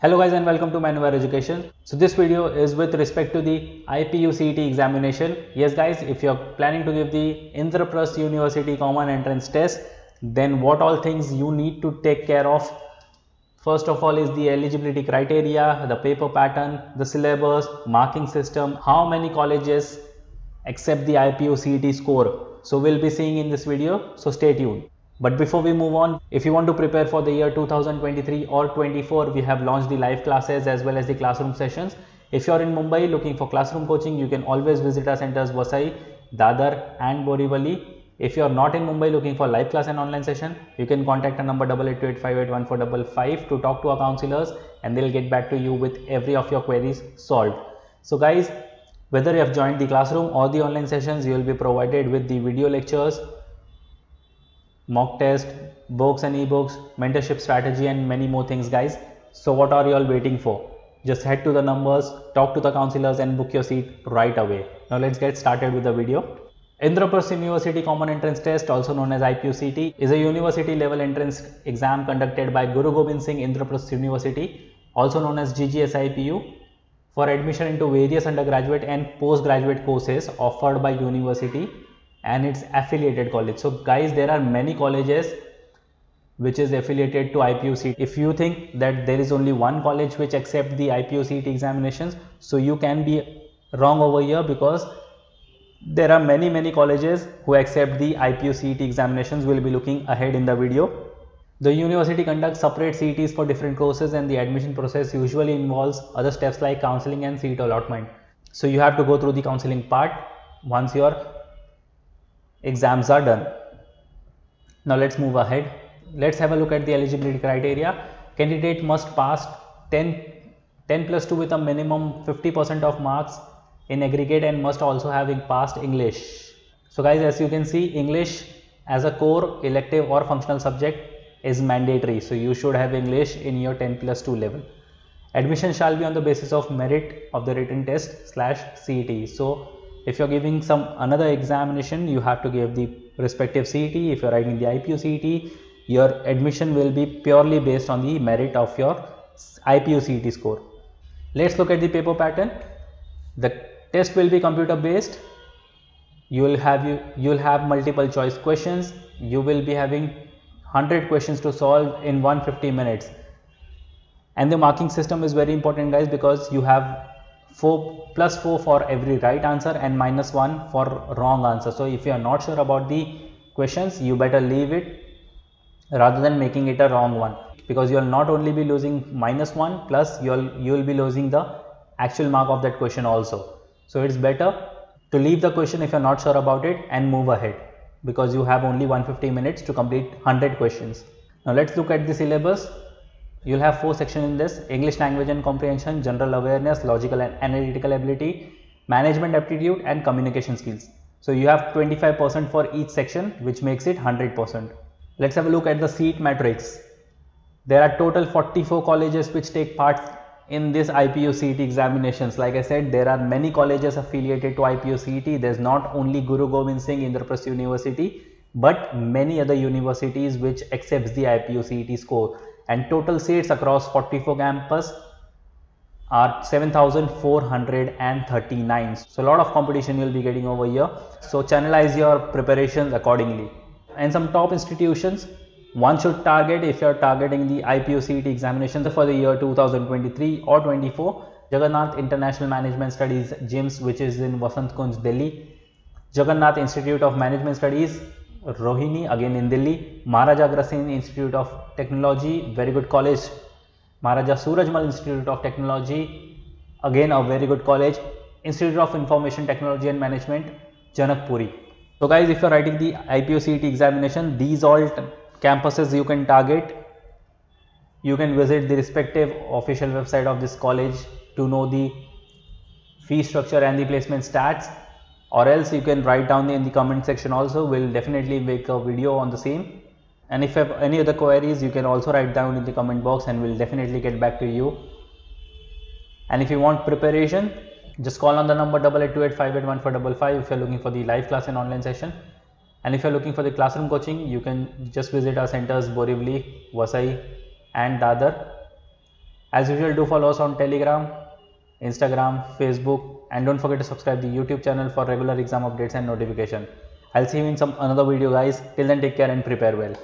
Hello guys and welcome to Manoeuvre Education. So this video is with respect to the IPU CET examination. Yes guys, if you're planning to give the Indraprasth University Common Entrance Test, then what all things you need to take care of. First of all is the eligibility criteria, the paper pattern, the syllabus, marking system, how many colleges accept the IPU CET score. So we'll be seeing in this video, so stay tuned. But before we move on, if you want to prepare for the year 2023 or 24, we have launched the live classes as well as the classroom sessions. If you're in Mumbai looking for classroom coaching, you can always visit our centers Vasai, Dadar and Borivali. If you're not in Mumbai looking for live class and online session, you can contact our number 8828581455 to talk to our counselors and they'll get back to you with every of your queries solved. So guys, whether you have joined the classroom or the online sessions, you will be provided with the video lectures, mock test, books and ebooks, mentorship strategy and many more things guys. So what are you all waiting for? Just head to the numbers, talk to the counselors and book your seat right away. Now let's get started with the video. Indraprasth University Common Entrance Test also known as IPUCET is a university level entrance exam conducted by Guru Gobind Singh Indraprasth University also known as GGSIPU for admission into various undergraduate and postgraduate courses offered by university and its affiliated college. So guys, there are many colleges which is affiliated to IPUCET. If you think that there is only one college which accept the IPUCET examinations, so you can be wrong over here because there are many many colleges who accept the IPUCET examinations. We'll be looking ahead in the video. The university conducts separate CETs for different courses and the admission process usually involves other steps like counseling and seat allotment. So you have to go through the counseling part once your exams are done. Now let's move ahead. Let's have a look at the eligibility criteria. Candidate must pass 10, 10 plus 2 with a minimum 50% of marks in aggregate and must also having passed English. So guys as you can see English as a core elective or functional subject is mandatory. So you should have English in your 10 plus 2 level. Admission shall be on the basis of merit of the written test slash CET. So if you're giving some another examination you have to give the respective CET if you're writing the IPU CET your admission will be purely based on the merit of your IPU CET score. Let's look at the paper pattern. The test will be computer based you will have you you will have multiple choice questions. You will be having 100 questions to solve in 150 minutes. And the marking system is very important guys because you have 4 plus 4 for every right answer and minus 1 for wrong answer. So if you are not sure about the questions you better leave it rather than making it a wrong one because you will not only be losing minus 1 plus you will you will be losing the actual mark of that question also. So it's better to leave the question if you are not sure about it and move ahead because you have only 150 minutes to complete 100 questions. Now let's look at the syllabus you'll have four sections in this. English language and comprehension general awareness logical and analytical ability management aptitude and communication skills. So you have 25% for each section which makes it 100% let's have a look at the seat matrix. There are total 44 colleges which take part in this IPU CET examinations. Like I said, there are many colleges affiliated to IPU CET. There's not only Guru Gobind Singh Indraprasth University, but many other universities which accepts the IPU CET score and total seats across 44 campus are 7439 so a lot of competition you'll be getting over here. So channelize your preparations accordingly. And some top institutions one should target if you're targeting the IPU CET examinations for the year 2023 or 24 Jagannath International Management Studies JIMS which is in Vasant Kunj Delhi. Jagannath Institute of Management Studies Rohini again in Delhi, Maharaja Agrasen Institute of Technology, very good college, Maharaja Surajmal Institute of Technology, again a very good college, Institute of Information Technology and Management, Janakpuri. So guys, if you are writing the IPU CET examination, these all campuses you can target. You can visit the respective official website of this college to know the fee structure and the placement stats or else you can write down in the comment section also. We'll definitely make a video on the same. And if you have any other queries you can also write down in the comment box and we'll definitely get back to you. And if you want preparation just call on the number 8828581455 if you're looking for the live class and online session. And if you're looking for the classroom coaching you can just visit our centers Borivali, Vasai and Dadar. As usual, do follow us on Telegram, Instagram, Facebook, and don't forget to subscribe the YouTube channel for regular exam updates and notification. I'll see you in some another video guys. Till then take care and prepare well.